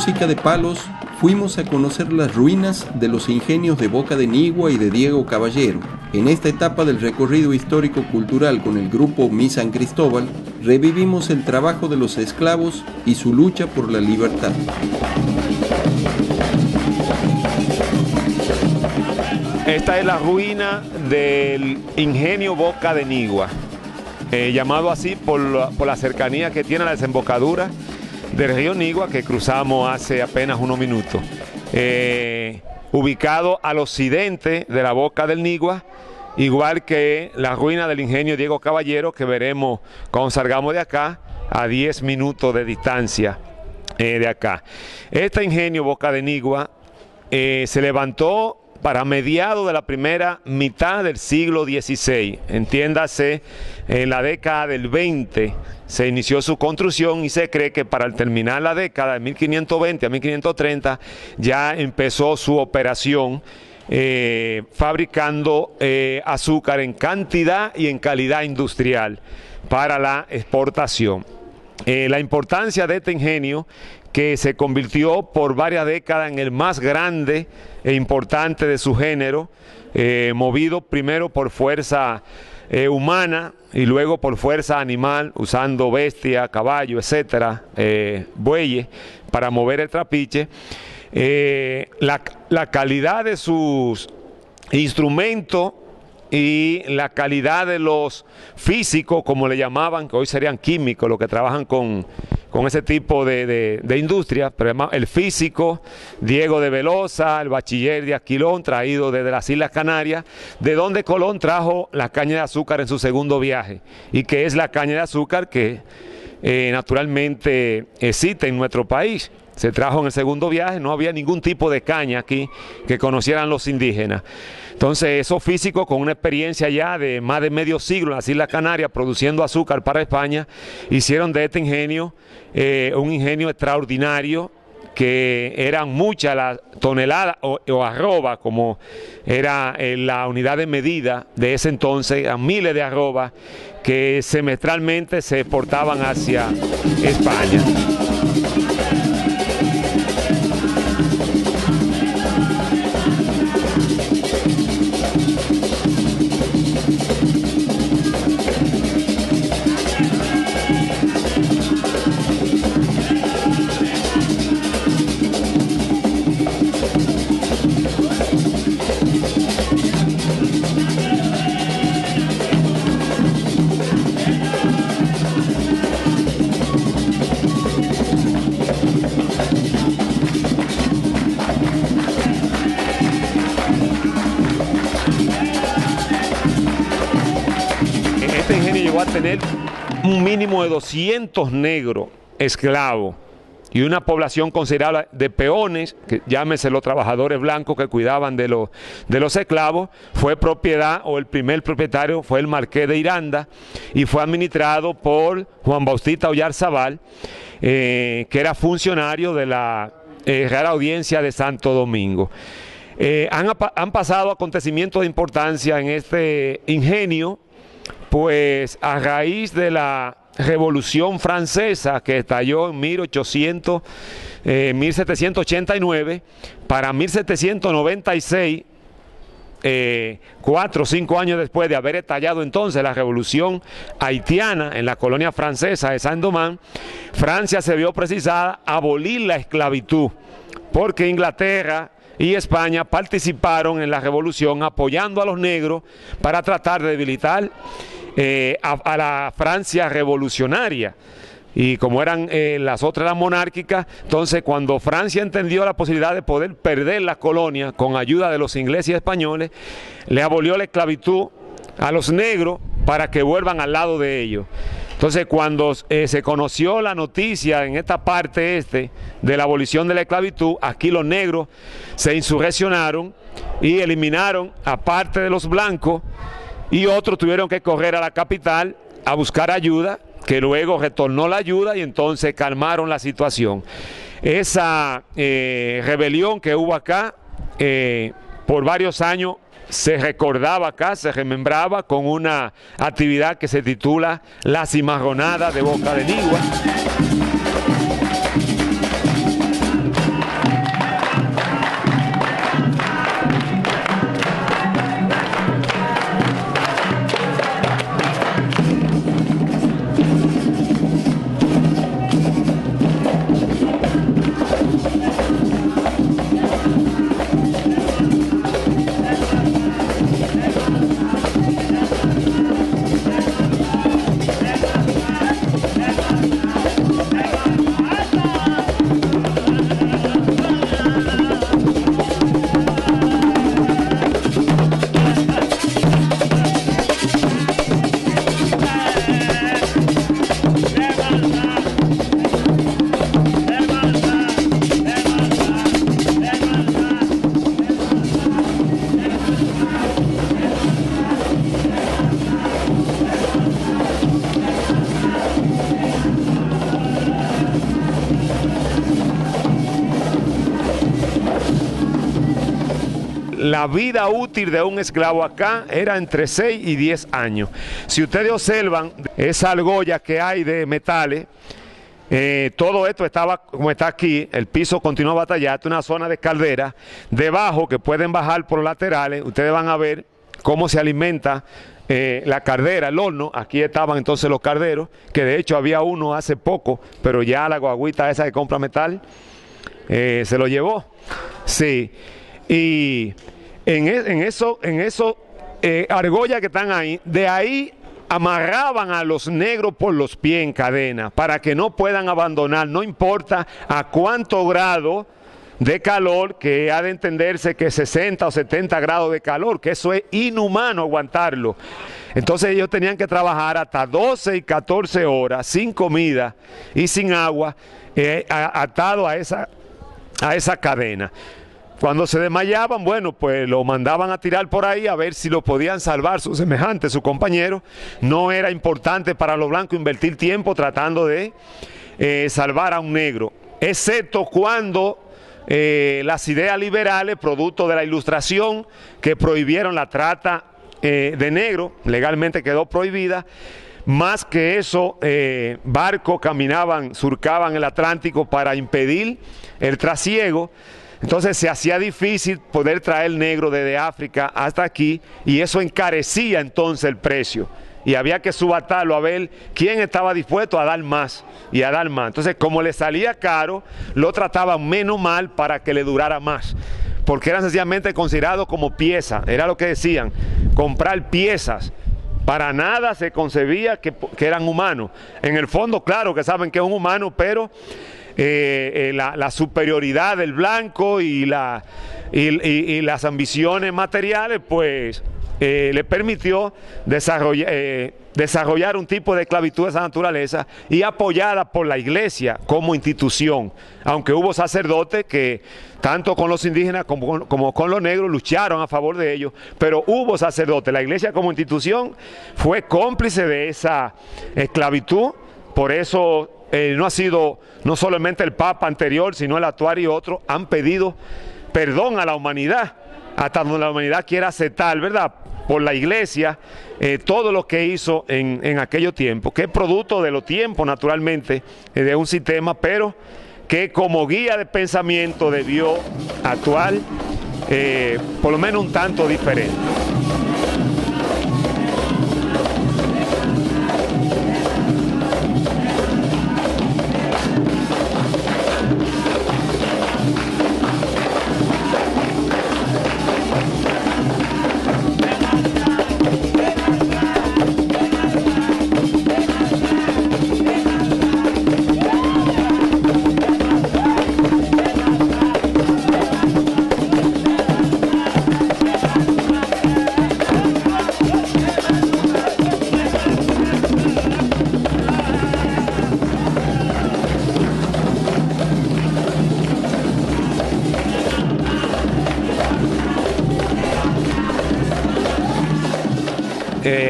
música de palos fuimos a conocer las ruinas de los ingenios de Boca de Nigua y de Diego Caballero. En esta etapa del recorrido histórico-cultural con el grupo Mi San Cristóbal, revivimos el trabajo de los esclavos y su lucha por la libertad. Esta es la ruina del ingenio Boca de Nigua, eh, llamado así por la, cercanía que tiene la desembocadura del río Nigua que cruzamos hace apenas unos minutos. Eh, ubicado al occidente de la Boca del Nigua, igual que la ruina del ingenio Diego Caballero que veremos cuando salgamos de acá a 10 minutos de distancia eh, de acá. Este ingenio Boca de Nigua se levantó para mediados de la primera mitad del siglo XVI, entiéndase, en la década del 20 se inició su construcción y se cree que para terminar la década de 1520 a 1530 ya empezó su operación eh, fabricando eh, azúcar en cantidad y en calidad industrial para la exportación. Eh, la importancia de este ingenio que se convirtió por varias décadas en el más grande e importante de su género, eh, movido primero por fuerza eh, humana y luego por fuerza animal, usando bestia, caballo, etcétera, eh, bueyes, para mover el trapiche. La, la calidad de sus instrumentos y la calidad de los físicos, como le llamaban, que hoy serían químicos, los que trabajan con, ese tipo de, industria, pero el físico, Diego de Velosa, el bachiller de Aquilón, traído desde las Islas Canarias, de donde Colón trajo la caña de azúcar en su segundo viaje, y que es la caña de azúcar que eh, naturalmente existe en nuestro país se trajo en el segundo viaje, no había ningún tipo de caña aquí que conocieran los indígenas. Entonces, esos físicos con una experiencia ya de más de medio siglo en las Islas Canarias produciendo azúcar para España, hicieron de este ingenio eh, un ingenio extraordinario que eran muchas las toneladas o, arroba, como era eh, la unidad de medida de ese entonces, a miles de arrobas que semestralmente se exportaban hacia España. Un mínimo de 200 negros esclavos y una población considerable de peones, que llámese los trabajadores blancos que cuidaban de los, de los esclavos, fue propiedad o el primer propietario fue el marqués de Iranda y fue administrado por Juan Bautista Ollarzabal, eh, que era funcionario de la eh, Real Audiencia de Santo Domingo. Eh, han, han pasado acontecimientos de importancia en este ingenio pues a raíz de la Revolución Francesa que estalló en 1800, 1789, eh, para 1796, eh, cuatro o cinco años después de haber estallado entonces la revolución haitiana en la colonia francesa de Saint-Domingue, Francia se vio precisada abolir la esclavitud, porque Inglaterra y España participaron en la revolución apoyando a los negros para tratar de debilitar eh, a, la Francia revolucionaria. Y como eran eh, las otras monárquicas, entonces cuando Francia entendió la posibilidad de poder perder la colonia con ayuda de los ingleses y españoles, le abolió la esclavitud a los negros para que vuelvan al lado de ellos. Entonces, cuando eh, se conoció la noticia en esta parte este de la abolición de la esclavitud, aquí los negros se insurreccionaron y eliminaron a parte de los blancos y otros tuvieron que correr a la capital a buscar ayuda, que luego retornó la ayuda y entonces calmaron la situación. Esa eh, rebelión que hubo acá eh, por varios años se recordaba acá, se remembraba con una actividad que se titula La Cimarronada de Boca de Nigua. La vida útil de un esclavo acá era entre 6 y 10 años. Si ustedes observan esa argolla que hay de metales, eh, todo esto estaba como está aquí, el piso continúa batallado, una zona de caldera, debajo que pueden bajar por laterales, ustedes van a ver cómo se alimenta eh, la cardera, el horno, aquí estaban entonces los carderos, que de hecho había uno hace poco, pero ya la guaguita esa que compra metal eh, se lo llevó. Sí, y en, e, eso, en eso argolla que están ahí, de ahí amarraban a los negros por los pies en cadena para que no puedan abandonar, no importa a cuánto grado de calor, que ha de entenderse que 60 o 70 grados de calor, que eso es inhumano aguantarlo. Entonces ellos tenían que trabajar hasta 12 y 14 horas sin comida y sin agua, eh, atado a esa, a esa cadena. Cuando se desmayaban, bueno, pues lo mandaban a tirar por ahí a ver si lo podían salvar sus semejantes, sus compañeros. No era importante para los blancos invertir tiempo tratando de eh, salvar a un negro, excepto cuando eh, las ideas liberales, producto de la ilustración, que prohibieron la trata eh, de negro, legalmente quedó prohibida. Más que eso, barcos caminaban, surcaban el Atlántico para impedir el trasiego. Entonces se hacía difícil poder traer negro desde África hasta aquí y eso encarecía entonces el precio. Y había que subatarlo a ver quién estaba dispuesto a dar más y a dar más. Entonces, como le salía caro, lo trataban menos mal para que le durara más. Porque eran sencillamente considerados como piezas. Era lo que decían, comprar piezas. Para nada se concebía que, que eran humanos. En el fondo, claro que saben que es un humano, pero eh, eh, la, superioridad del blanco y, la, y, las ambiciones materiales, pues eh, le permitió desarrollar, desarrollar un tipo de esclavitud de esa naturaleza y apoyada por la iglesia como institución, aunque hubo sacerdotes que tanto con los indígenas como, como, con los negros lucharon a favor de ellos, pero hubo sacerdotes, la iglesia como institución fue cómplice de esa esclavitud, por eso eh, no ha sido no solamente el Papa anterior, sino el actual y otro, han pedido perdón a la humanidad, hasta donde la humanidad quiera aceptar, ¿verdad? Por la iglesia, eh, todo lo que hizo en, en aquellos tiempos, que es producto de los tiempos, naturalmente, eh, de un sistema, pero que como guía de pensamiento debió actuar por lo menos un tanto diferente.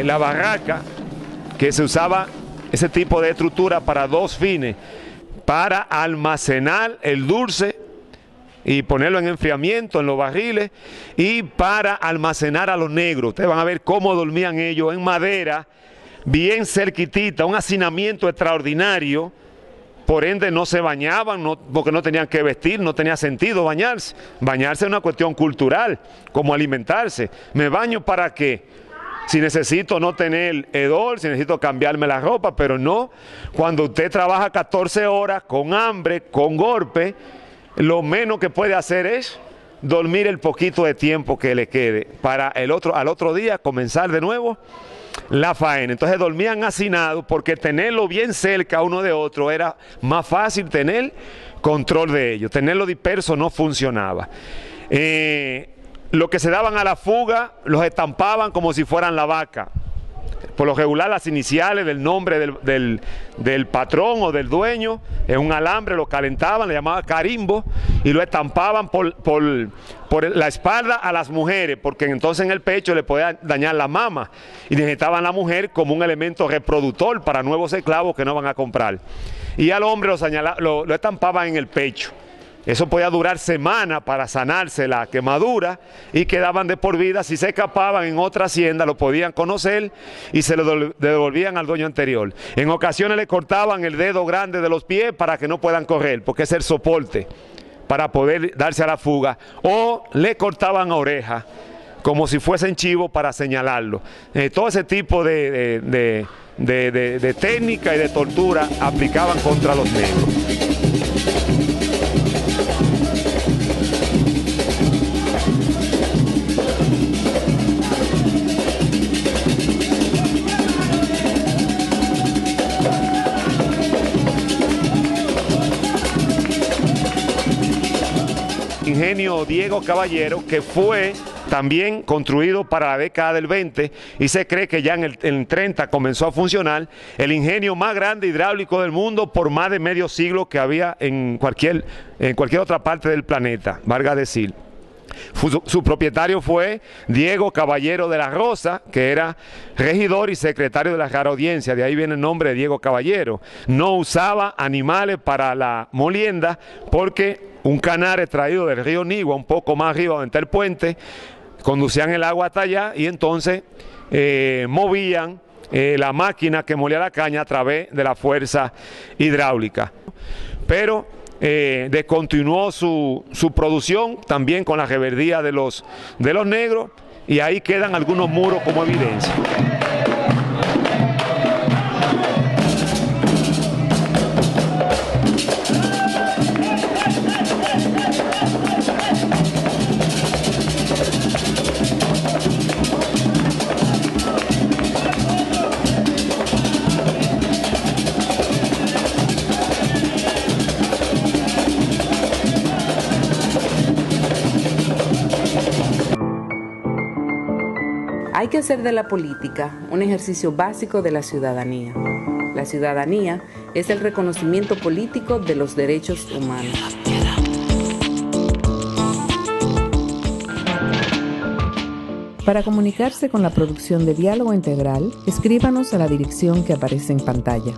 La barraca, que se usaba ese tipo de estructura para dos fines, para almacenar el dulce y ponerlo en enfriamiento en los barriles y para almacenar a los negros. Ustedes van a ver cómo dormían ellos en madera, bien cerquitita, un hacinamiento extraordinario. Por ende no se bañaban porque no tenían que vestir, no tenía sentido bañarse. Bañarse es una cuestión cultural, como alimentarse. ¿Me baño para qué? Si necesito no tener hedor, si necesito cambiarme la ropa, pero no. Cuando usted trabaja 14 horas con hambre, con golpe, lo menos que puede hacer es dormir el poquito de tiempo que le quede para el otro, al otro día comenzar de nuevo la faena. Entonces dormían hacinados porque tenerlo bien cerca uno de otro era más fácil tener control de ellos. Tenerlo disperso no funcionaba. Eh, lo que se daban a la fuga los estampaban como si fueran la vaca. Por lo regular las iniciales del nombre del, patrón o del dueño, en un alambre lo calentaban, le llamaban carimbo, y lo estampaban por, por, la espalda a las mujeres, porque entonces en el pecho le podía dañar la mama, y necesitaban la mujer como un elemento reproductor para nuevos esclavos que no van a comprar. Y al hombre lo, lo estampaban en el pecho Eso podía durar semanas para sanarse la quemadura y quedaban de por vida. Si se escapaban en otra hacienda, lo podían conocer y se lo devolvían al dueño anterior. En ocasiones le cortaban el dedo grande de los pies para que no puedan correr, porque es el soporte para poder darse a la fuga. O le cortaban oreja como si fuesen chivo para señalarlo. Eh, todo ese tipo de, de técnica y de tortura aplicaban contra los negros. Ingenio Diego Caballero, que fue también construido para la década del 20 y se cree que ya en el, 30 comenzó a funcionar el ingenio más grande hidráulico del mundo por más de medio siglo que había en cualquier, en cualquier otra parte del planeta, valga decir. Su, propietario fue Diego Caballero de la Rosa, que era regidor y secretario de la Rara Audiencia, de ahí viene el nombre de Diego Caballero. No usaba animales para la molienda porque un canal extraído del río Nigua, un poco más arriba donde está el puente, conducían el agua hasta allá y entonces eh, movían eh, la máquina que molía la caña a través de la fuerza hidráulica. Pero eh, descontinuó su, su, producción también con la reverdía de los, de los negros y ahí quedan algunos muros como evidencia. Que hacer de la política un ejercicio básico de la ciudadanía. La ciudadanía es el reconocimiento político de los derechos humanos. Para comunicarse con la producción de Diálogo Integral, escríbanos a la dirección que aparece en pantalla.